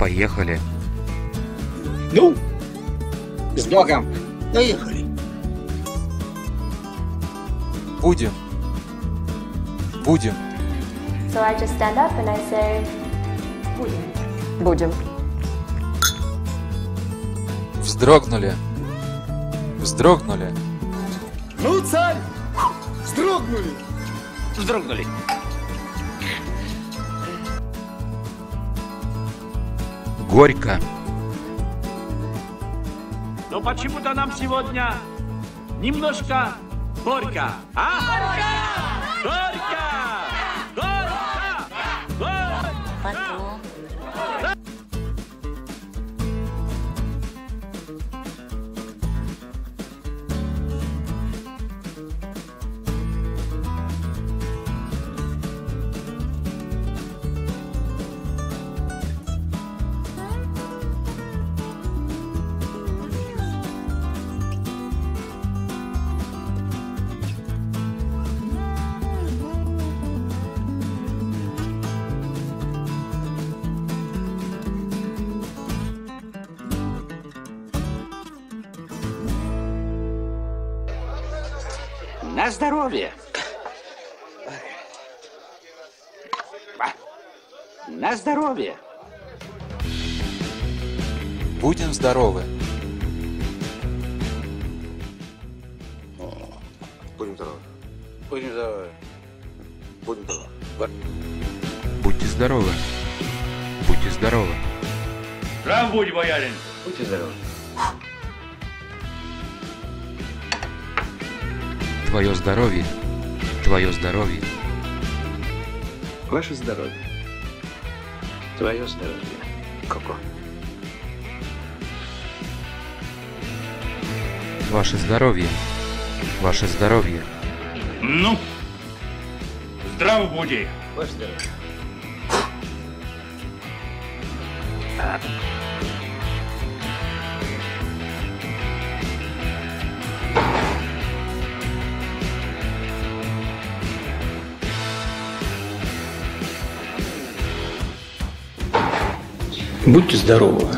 Поехали. Ну, с Богом. Доехали. Будем. Будем. So I just stand up and I say, Будем. Вздрогнули. Вздрогнули. Ну, царь, вздрогнули. Вздрогнули. Горько. Но почему-то нам сегодня немножко горько. А? Горько! Горько! Горько! Горько! На здоровье. На здоровье. Будем здоровы. Будем здоровы. Будем здоровы. Будем здоровы. Будьте здоровы. Будьте здоровы. Здрав будь, боярин. Будьте здоровы. Твое здоровье. Твое здоровье. Ваше здоровье. Твое здоровье. Какое? Ваше здоровье. Ваше здоровье. Ну, здрав буди. Ваше здоровье. Будьте здоровы.